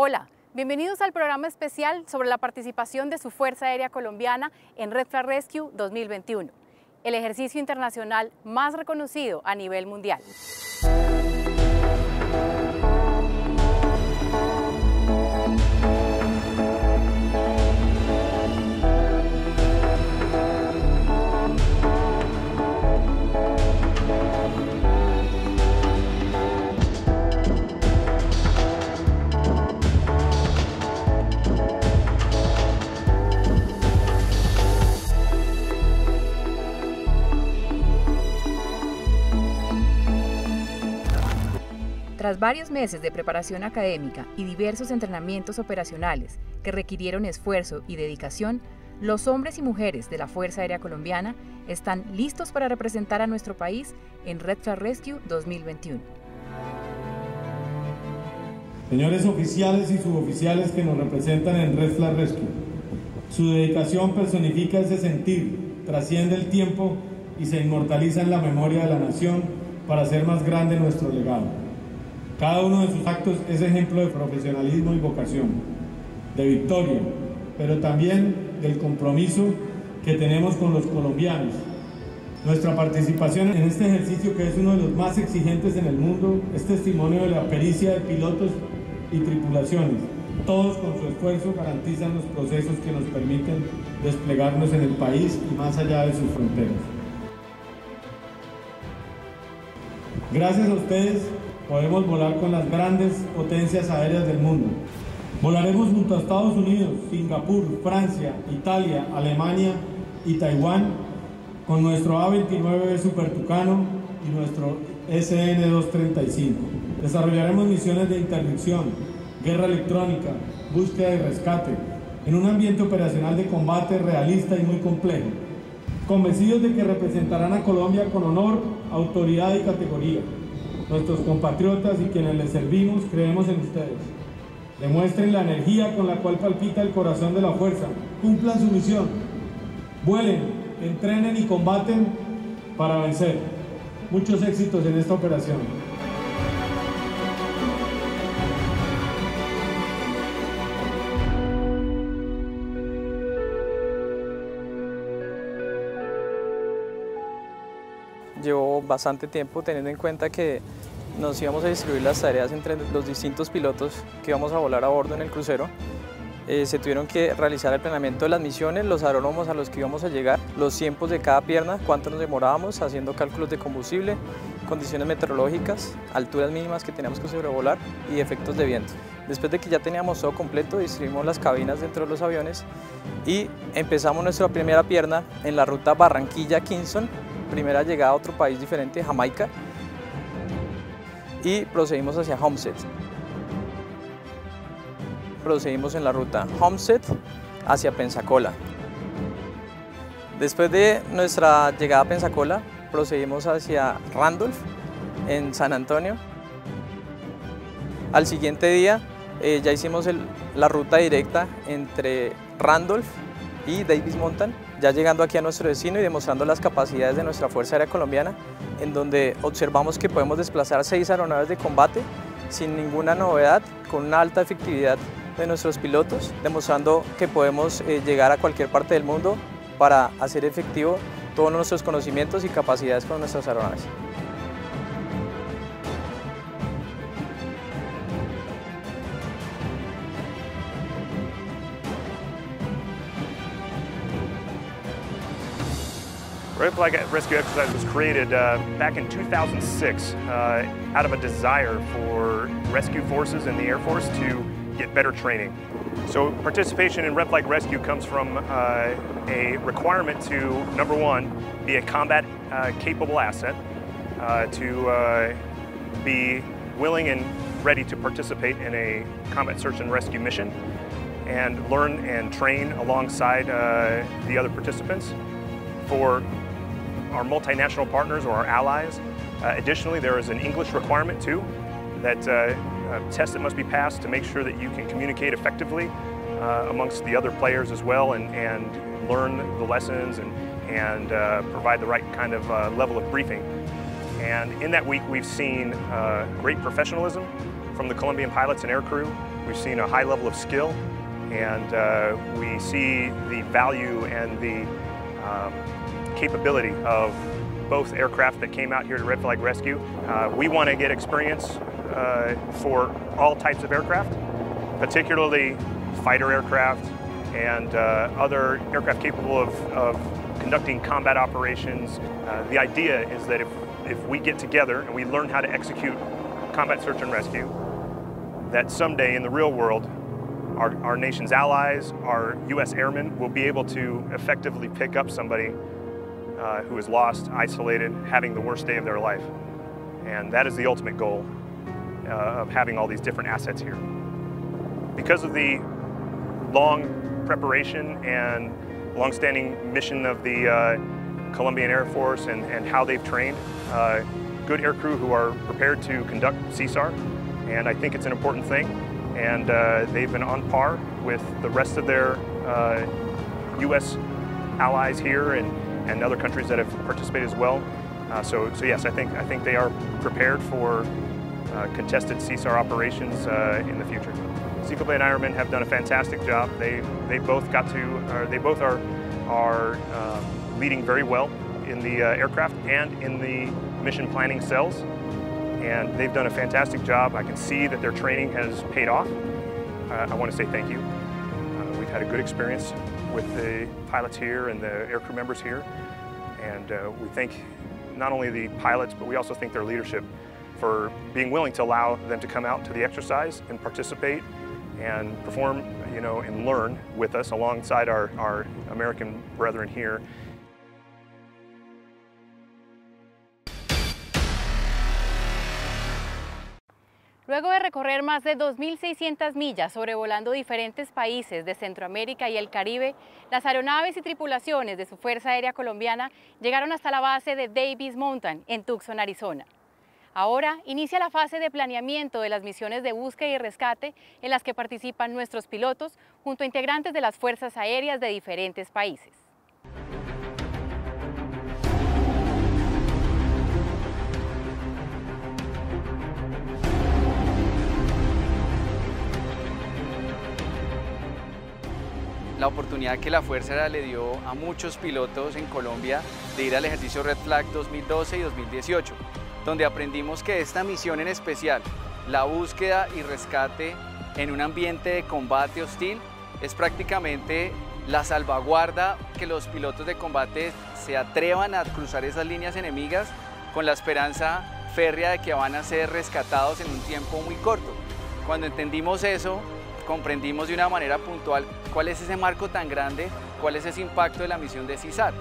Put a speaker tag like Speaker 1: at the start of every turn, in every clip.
Speaker 1: Hola, bienvenidos al programa especial sobre la participación de su Fuerza Aérea Colombiana en Red Flag Rescue 2021, el ejercicio internacional más reconocido a nivel mundial. Tras varios meses de preparación académica y diversos entrenamientos operacionales que requirieron esfuerzo y dedicación, los hombres y mujeres de la Fuerza Aérea Colombiana están listos para representar a nuestro país en Red Flag Rescue 2021.
Speaker 2: Señores oficiales y suboficiales que nos representan en Red Flag Rescue, su dedicación personifica ese sentir, trasciende el tiempo y se inmortaliza en la memoria de la nación para hacer más grande nuestro legado. Cada uno de sus actos es ejemplo de profesionalismo y vocación, de victoria, pero también del compromiso que tenemos con los colombianos. Nuestra participación en este ejercicio, que es uno de los más exigentes en el mundo, es testimonio de la pericia de pilotos y tripulaciones. Todos con su esfuerzo garantizan los procesos que nos permiten desplegarnos en el país y más allá de sus fronteras. Gracias a ustedes podemos volar con las grandes potencias aéreas del mundo. Volaremos junto a Estados Unidos, Singapur, Francia, Italia, Alemania y Taiwán con nuestro A-29 Super Tucano y nuestro SN-235. Desarrollaremos misiones de interdicción, guerra electrónica, búsqueda y rescate, en un ambiente operacional de combate realista y muy complejo, convencidos de que representarán a Colombia con honor, autoridad y categoría nuestros compatriotas y quienes les servimos, creemos en ustedes. Demuestren la energía con la cual palpita el corazón de la fuerza. Cumplan su misión. Vuelen, entrenen y combaten para vencer. Muchos éxitos en esta operación.
Speaker 3: Llevó bastante tiempo teniendo en cuenta que nos íbamos a distribuir las tareas entre los distintos pilotos que íbamos a volar a bordo en el crucero. Eh, se tuvieron que realizar el planeamiento de las misiones, los agrónomos a los que íbamos a llegar, los tiempos de cada pierna, cuánto nos demorábamos, haciendo cálculos de combustible, condiciones meteorológicas, alturas mínimas que teníamos que sobrevolar y efectos de viento. Después de que ya teníamos todo completo, distribuimos las cabinas dentro de los aviones y empezamos nuestra primera pierna en la ruta Barranquilla-Kingston, primera llegada a otro país diferente, Jamaica, y procedimos hacia Homestead. Procedimos en la ruta Homestead hacia Pensacola. Después de nuestra llegada a Pensacola, procedimos hacia Randolph, en San Antonio. Al siguiente día eh, ya hicimos la ruta directa entre Randolph y Davis Mountain, ya llegando aquí a nuestro destino y demostrando las capacidades de nuestra Fuerza Aérea Colombiana, en donde observamos que podemos desplazar seis aeronaves de combate sin ninguna novedad, con una alta efectividad de nuestros pilotos, demostrando que podemos eh, llegar a cualquier parte del mundo para hacer efectivo todos nuestros conocimientos y capacidades con nuestras aeronaves.
Speaker 4: Red Flag Rescue Exercise was created uh, back in 2006 uh, out of a desire for rescue forces in the Air Force to get better training. So participation in Red Flag Rescue comes from uh, a requirement to, number one, be a combat uh, capable asset, uh, to uh, be willing and ready to participate in a combat search and rescue mission, and learn and train alongside the other participants. For our multinational partners or our allies. Uh, additionally, there is an English requirement too, that uh, a test that must be passed to make sure that you can communicate effectively uh, amongst the other players as well and, and learn the lessons and, and uh, provide the right kind of uh, level of briefing. And in that week, we've seen uh, great professionalism from the Colombian pilots and aircrew, We've seen a high level of skill and uh, we see the value and the um, capability of both aircraft that came out here to Red Flag Rescue. Uh, we want to get experience uh, for all types of aircraft, particularly fighter aircraft and uh, other aircraft capable of, of conducting combat operations. Uh, the idea is that if, if we get together and we learn how to execute combat search and rescue, that someday in the real world, our, our nation's allies, our U.S. airmen will be able to effectively pick up somebody uh, who is lost, isolated, having the worst day of their life. And that is the ultimate goal uh, of having all these different assets here. Because of the long preparation and long-standing mission of the uh, Colombian Air Force and, and how they've trained, uh, good aircrew who are prepared to conduct CSAR, and I think it's an important thing. And uh, they've been on par with the rest of their U.S. Uh, allies here and, and other countries that have participated as well. Uh, so, so yes, I think, I think they are prepared for contested CSAR operations uh, in the future. Seacoplay and Ironman have done a fantastic job. They, they both got to, they both are, are um, leading very well in the uh, aircraft and in the mission planning cells. And they've done a fantastic job. I can see that their training has paid off. Uh, I want to say thank you. Uh, we've had a good experience with the pilots here and the aircrew members here. And uh, we thank not only the pilots, but we also thank their leadership for being willing to allow them to come out to the exercise and participate and perform, you know, and learn with us alongside our, our American brethren here.
Speaker 1: Luego de recorrer más de 2.600 millas sobrevolando diferentes países de Centroamérica y el Caribe, las aeronaves y tripulaciones de su Fuerza Aérea Colombiana llegaron hasta la base de Davis Mountain, en Tucson, Arizona. Ahora inicia la fase de planeamiento de las misiones de búsqueda y rescate en las que participan nuestros pilotos junto a integrantes de las fuerzas aéreas de diferentes países.
Speaker 5: la oportunidad que la Fuerza Aérea le dio a muchos pilotos en Colombia de ir al ejercicio Red Flag 2012 y 2018, donde aprendimos que esta misión en especial, la búsqueda y rescate en un ambiente de combate hostil, es prácticamente la salvaguarda que los pilotos de combate se atrevan a cruzar esas líneas enemigas con la esperanza férrea de que van a ser rescatados en un tiempo muy corto. Cuando entendimos eso, comprendimos de una manera puntual cuál es ese marco tan grande, cuál es ese impacto de la misión de CISAT.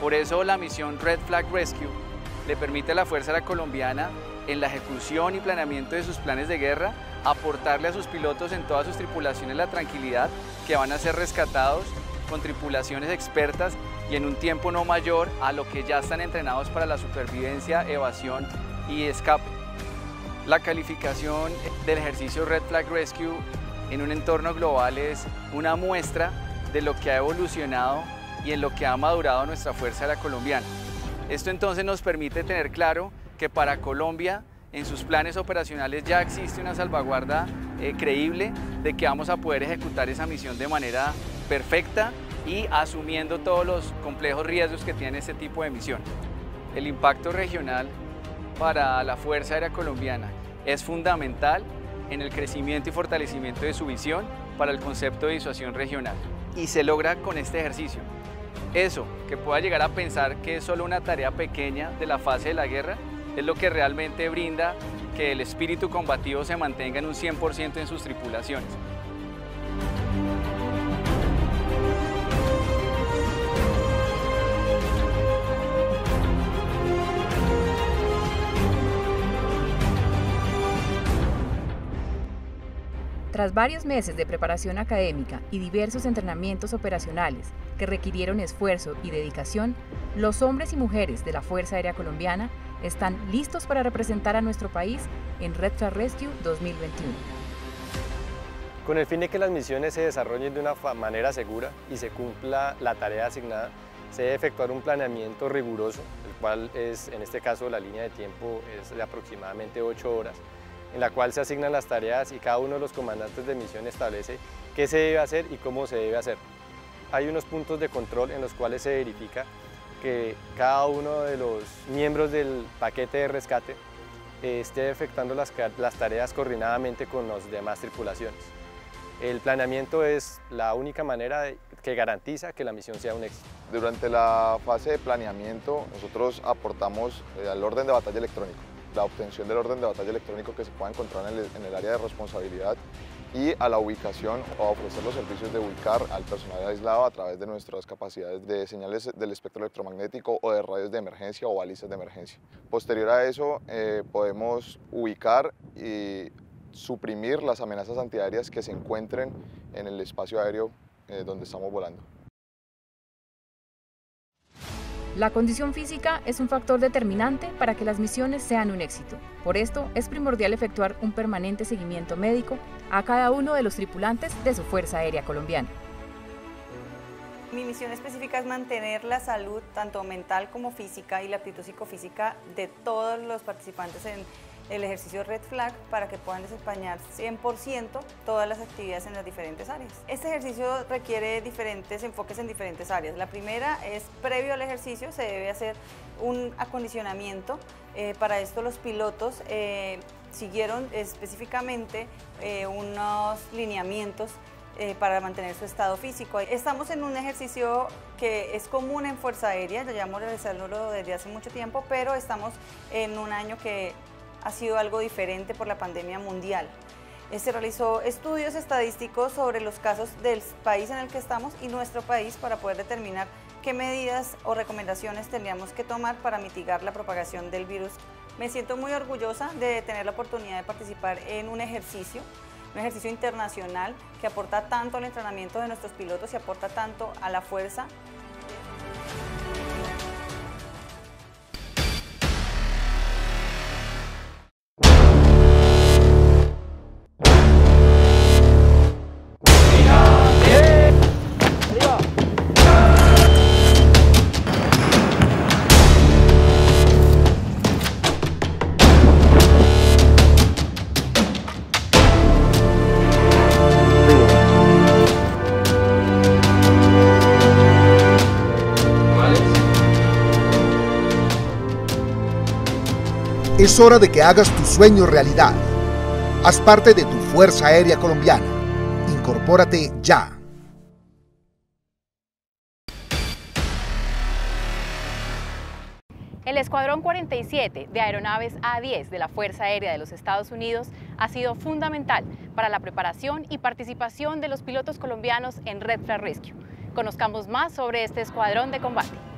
Speaker 5: Por eso la misión Red Flag Rescue le permite a la Fuerza Aérea Colombiana en la ejecución y planeamiento de sus planes de guerra, aportarle a sus pilotos en todas sus tripulaciones la tranquilidad que van a ser rescatados con tripulaciones expertas y en un tiempo no mayor a lo que ya están entrenados para la supervivencia, evasión y escape. La calificación del ejercicio Red Flag Rescue en un entorno global es una muestra de lo que ha evolucionado y en lo que ha madurado nuestra Fuerza Aérea Colombiana. Esto entonces nos permite tener claro que para Colombia en sus planes operacionales ya existe una salvaguarda eh, creíble de que vamos a poder ejecutar esa misión de manera perfecta y asumiendo todos los complejos riesgos que tiene este tipo de misión. El impacto regional para la Fuerza Aérea Colombiana es fundamental en el crecimiento y fortalecimiento de su visión para el concepto de disuasión regional. Y se logra con este ejercicio. Eso, que pueda llegar a pensar que es solo una tarea pequeña de la fase de la guerra, es lo que realmente brinda que el espíritu combativo se mantenga en un 100% en sus tripulaciones.
Speaker 1: Tras varios meses de preparación académica y diversos entrenamientos operacionales que requirieron esfuerzo y dedicación, los hombres y mujeres de la Fuerza Aérea Colombiana están listos para representar a nuestro país en Flag Rescue 2021.
Speaker 6: Con el fin de que las misiones se desarrollen de una manera segura y se cumpla la tarea asignada, se debe efectuar un planeamiento riguroso, el cual es, en este caso, la línea de tiempo es de aproximadamente 8 horas, en la cual se asignan las tareas y cada uno de los comandantes de misión establece qué se debe hacer y cómo se debe hacer. Hay unos puntos de control en los cuales se verifica que cada uno de los miembros del paquete de rescate esté efectuando las, las tareas coordinadamente con las demás tripulaciones. El planeamiento es la única manera que garantiza que la misión sea un éxito.
Speaker 7: Durante la fase de planeamiento nosotros aportamos eh, al orden de batalla electrónico, la obtención del orden de batalla electrónico que se pueda encontrar en el, área de responsabilidad y a la ubicación o a ofrecer los servicios de ubicar al personal aislado a través de nuestras capacidades de señales del espectro electromagnético o de radios de emergencia o balizas de emergencia. Posterior a eso eh, podemos ubicar y suprimir las amenazas antiaéreas que se encuentren en el espacio aéreo eh, donde estamos volando.
Speaker 1: La condición física es un factor determinante para que las misiones sean un éxito. Por esto, es primordial efectuar un permanente seguimiento médico a cada uno de los tripulantes de su Fuerza Aérea Colombiana.
Speaker 8: Mi misión específica es mantener la salud, tanto mental como física, y la aptitud psicofísica de todos los participantes en el ejercicio Red Flag para que puedan desempeñar 100% todas las actividades en las diferentes áreas. Este ejercicio requiere diferentes enfoques en diferentes áreas. La primera es previo al ejercicio se debe hacer un acondicionamiento. Eh, para esto los pilotos eh, siguieron específicamente eh, unos lineamientos para mantener su estado físico. Estamos en un ejercicio que es común en Fuerza Aérea, ya llevamos realizándolo desde hace mucho tiempo, pero estamos en un año que ha sido algo diferente por la pandemia mundial. Eh, se realizó estudios estadísticos sobre los casos del país en el que estamos y nuestro país para poder determinar qué medidas o recomendaciones tendríamos que tomar para mitigar la propagación del virus. Me siento muy orgullosa de tener la oportunidad de participar en un ejercicio, un ejercicio internacional que aporta tanto al entrenamiento de nuestros pilotos y aporta tanto a la fuerza
Speaker 9: Es hora de que hagas tu sueño realidad. Haz parte de tu Fuerza Aérea Colombiana. Incorpórate ya.
Speaker 1: El Escuadrón 47 de Aeronaves A-10 de la Fuerza Aérea de los Estados Unidos ha sido fundamental para la preparación y participación de los pilotos colombianos en Red Flag Rescue. Conozcamos más sobre este escuadrón de combate.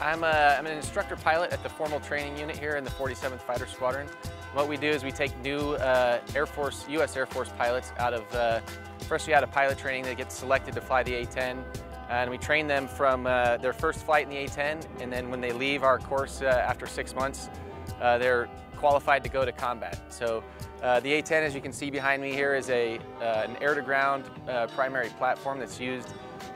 Speaker 10: I'm, a, uh, I'm an instructor pilot at the formal training unit here in the 47th Fighter Squadron. What we do is we take new uh, Air Force, U.S. Air Force pilots out of, uh, first we had a pilot training that gets selected to fly the A-10, and we train them from uh, their first flight in the A-10, and then when they leave our course uh, after six months, uh, they're qualified to go to combat. So the A-10, as you can see behind me here, is a, an air-to-ground primary platform that's used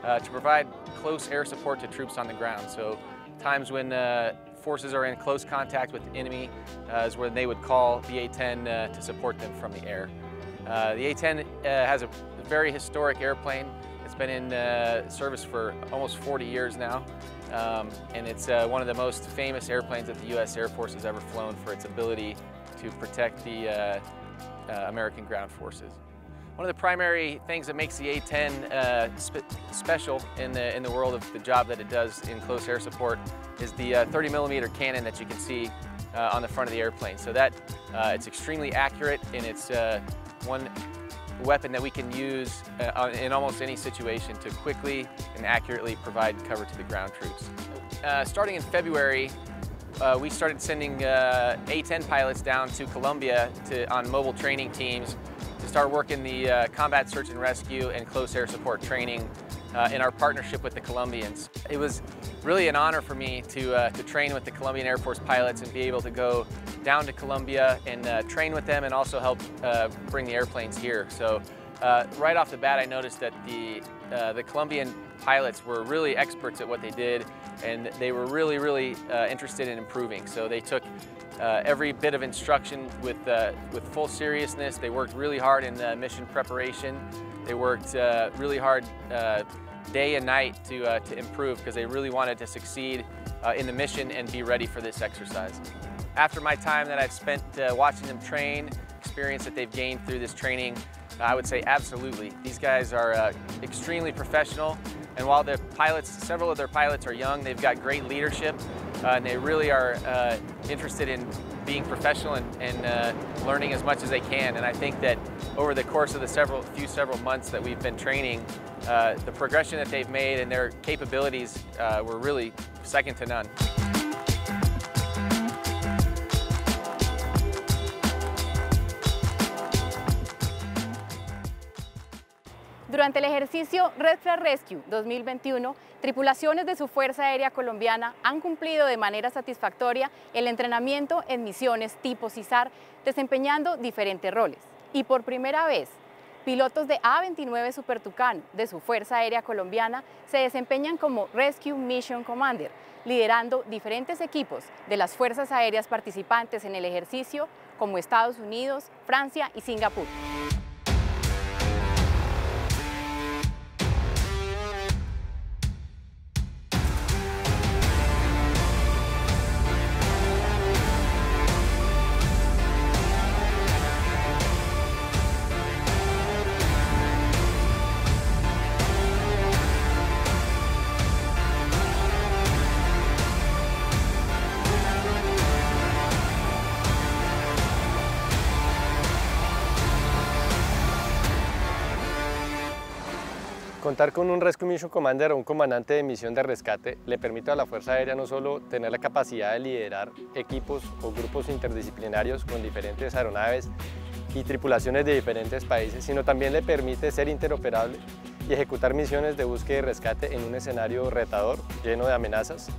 Speaker 10: to provide close air support to troops on the ground. So Times when uh, forces are in close contact with the enemy uh, is when they would call the A-10 uh, to support them from the air. Uh, the A-10 uh, has a very historic airplane. It's been in uh, service for almost 40 years now. Um, and it's one of the most famous airplanes that the U.S. Air Force has ever flown for its ability to protect the American ground forces. One of the primary things that makes the A-10 uh, spe special in the, in the world of the job that it does in close air support is the uh, 30 millimeter cannon that you can see uh, on the front of the airplane. So that uh, it's extremely accurate and it's uh, one weapon that we can use uh, in almost any situation to quickly and accurately provide cover to the ground troops. starting in February, we started sending A-10 pilots down to Colombia to, on mobile training teams to start working the uh, combat search and rescue and close air support training uh, in our partnership with the Colombians. It was really an honor for me to, uh, to train with the Colombian Air Force pilots and be able to go down to Colombia and uh, train with them and also help uh, bring the airplanes here. So uh, right off the bat, I noticed that the, the Colombian pilots were really experts at what they did and they were really, really interested in improving. So they took uh, every bit of instruction with, uh, with full seriousness. They worked really hard in the mission preparation. They worked uh, really hard uh, day and night to, uh, to improve because they really wanted to succeed uh, in the mission and be ready for this exercise. After my time that I've spent watching them train, experience that they've gained through this training, I would say absolutely. These guys are extremely professional and while the pilots, several of their pilots are young, they've got great leadership uh, and they really are uh, interested in being professional and, and uh, learning as much as they can. And I think that over the course of the several, few several months that we've been training, uh, the progression that they've made and their capabilities uh, were really second to none.
Speaker 1: Durante el ejercicio Red Flag Rescue 2021, tripulaciones de su Fuerza Aérea Colombiana han cumplido de manera satisfactoria el entrenamiento en misiones tipo CISAR, desempeñando diferentes roles. Y por primera vez, pilotos de A-29 Super Tucano de su Fuerza Aérea Colombiana se desempeñan como Rescue Mission Commander, liderando diferentes equipos de las fuerzas aéreas participantes en el ejercicio como Estados Unidos, Francia y Singapur.
Speaker 6: Contar con un Rescue Mission Commander o un comandante de misión de rescate le permite a la Fuerza Aérea no solo tener la capacidad de liderar equipos o grupos interdisciplinarios con diferentes aeronaves y tripulaciones de diferentes países, sino también le permite ser interoperable y ejecutar misiones de búsqueda y rescate en un escenario retador, lleno de amenazas,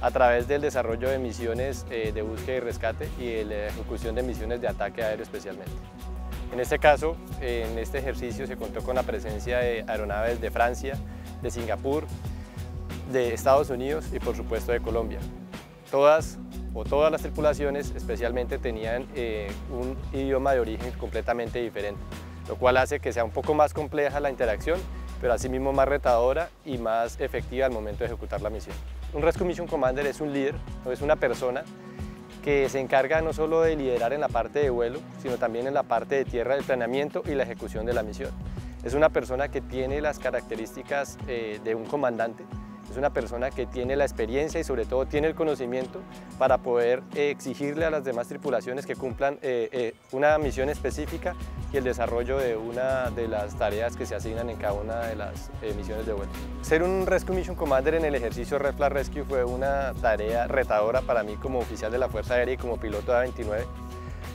Speaker 6: a través del desarrollo de misiones eh, de búsqueda y rescate y la ejecución de misiones de ataque aéreo especialmente. En este caso, en este ejercicio se contó con la presencia de aeronaves de Francia, de Singapur, de Estados Unidos y por supuesto de Colombia. Todas o todas las tripulaciones especialmente tenían eh, un idioma de origen completamente diferente, lo cual hace que sea un poco más compleja la interacción, pero asimismo más retadora y más efectiva al momento de ejecutar la misión. Un Rescue Mission Commander es un líder, o es una persona que se encarga no solo de liderar en la parte de vuelo, sino también en la parte de tierra del planeamiento y la ejecución de la misión. Es una persona que tiene las características eh, de un comandante, es una persona que tiene la experiencia y sobre todo tiene el conocimiento para poder eh, exigirle a las demás tripulaciones que cumplan eh, una misión específica y el desarrollo de una de las tareas que se asignan en cada una de las misiones de vuelo. Ser un Rescue Mission Commander en el ejercicio Red Flag Rescue fue una tarea retadora para mí como oficial de la Fuerza Aérea y como piloto de A-29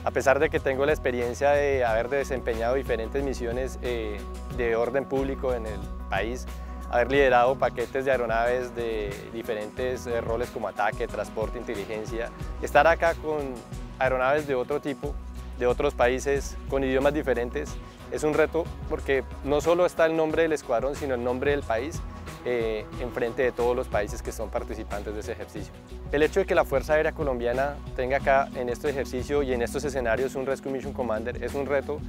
Speaker 6: a pesar de que tengo la experiencia de haber desempeñado diferentes misiones eh, de orden público en el país, haber liderado paquetes de aeronaves de diferentes eh, roles como ataque, transporte, inteligencia, estar acá con aeronaves de otro tipo, de otros países, con idiomas diferentes, es un reto porque no solo está el nombre del escuadrón, sino el nombre del país eh, en frente de todos los países que son participantes de ese ejercicio. El hecho de que la Fuerza Aérea Colombiana tenga acá en este ejercicio y en estos escenarios un Rescue Mission Commander es un reto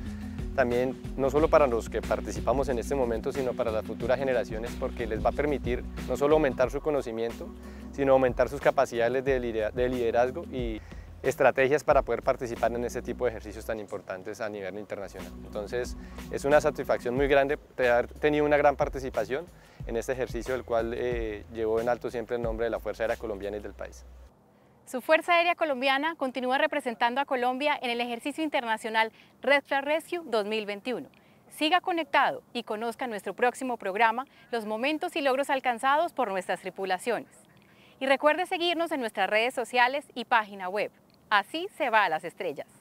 Speaker 6: también no solo para los que participamos en este momento, sino para las futuras generaciones, porque les va a permitir no solo aumentar su conocimiento, sino aumentar sus capacidades de liderazgo y estrategias para poder participar en ese tipo de ejercicios tan importantes a nivel internacional. Entonces es una satisfacción muy grande haber tenido una gran participación en este ejercicio, el cual eh, llevó en alto siempre el nombre de la Fuerza Aérea Colombiana y del país.
Speaker 1: Su Fuerza Aérea Colombiana continúa representando a Colombia en el ejercicio internacional Flag Rescue 2021. Siga conectado y conozca nuestro próximo programa los momentos y logros alcanzados por nuestras tripulaciones. Y recuerde seguirnos en nuestras redes sociales y página web. Así se va a las estrellas.